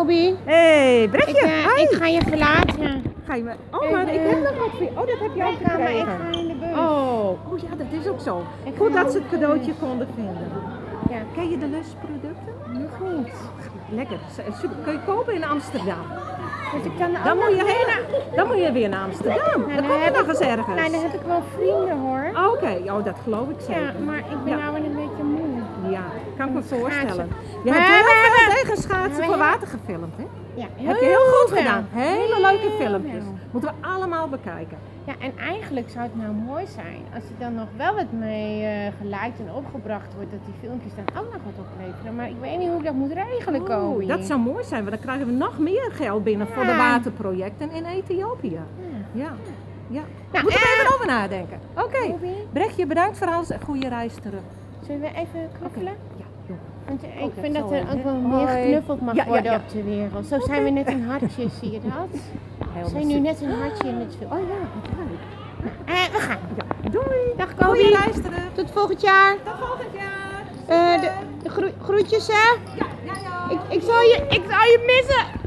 Kobi. Hé, Ik, Brechtje, eh, ik ga je verlaten. Ga je me... Oh, maar ik Eh, heb nog wat voor je. Oh, dat heb je ook Ik ga, maar ik ga in de bus. Oh, oh ja, dat is ook zo. Ik Goed dat ze het cadeautje konden vinden. Ja. Ken je de lustproducten? Nog niet. Lekker. Super. Kun je kopen in Amsterdam. Dus ik kan Dan moet je, heen, weer- naar- dan moet je weer naar Amsterdam. Nou, dan kom je nog ik- eens ergens. Nou, dan heb ik wel vrienden hoor. Oh, Oké, oh, dat geloof ik zeker. Ja, maar ik ben Ja. nou wel een beetje moe. Ja, kan ik me voorstellen. Je hebt heel we veel gefilmd, hè? Ja, Heb je heel goed veel. gedaan. Hele leuke filmpjes. veel. Moeten we allemaal bekijken. Ja, en eigenlijk zou het nou mooi zijn als er dan nog wel wat mee eh geliked en opgebracht wordt, dat die filmpjes dan ook nog wat opleveren. Maar ik weet niet hoe ik dat moet regelen, Kobi. dat zou mooi zijn, want dan krijgen we nog meer geld binnen voor de waterprojecten in Ethiopië. Ja. Ja, ja. Nou, Moeten we even over nadenken. Oké, Brechtje, bedankt voor alles en goede reis terug. zullen we even knuffelen? Joh. Want eh, ik vind dat er ook wel meer geknuffeld mag Ja, worden ja. op de wereld. Zo zijn we net een hartje, zie je dat? We zijn nu net een hartje in het film. Oh ja, wat leuk. Eh, we gaan. Ja, doei. Dag Kobi. reis terug. Tot volgend jaar. Tot volgend jaar. Eh, de, de groe- groetjes hè. Ja, ja, ja. Ik, ik, zal je, ik zal je missen.